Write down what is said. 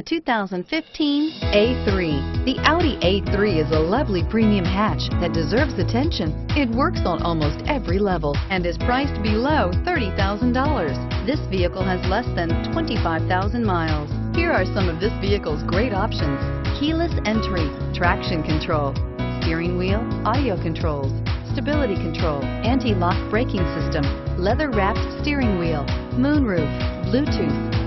The 2015 A3. The Audi A3 is a lovely premium hatch that deserves attention. It works on almost every level and is priced below $30,000. This vehicle has less than 25,000 miles. Here are some of this vehicle's great options. Keyless entry, traction control, steering wheel, audio controls, stability control, anti-lock braking system, leather-wrapped steering wheel, moonroof, Bluetooth,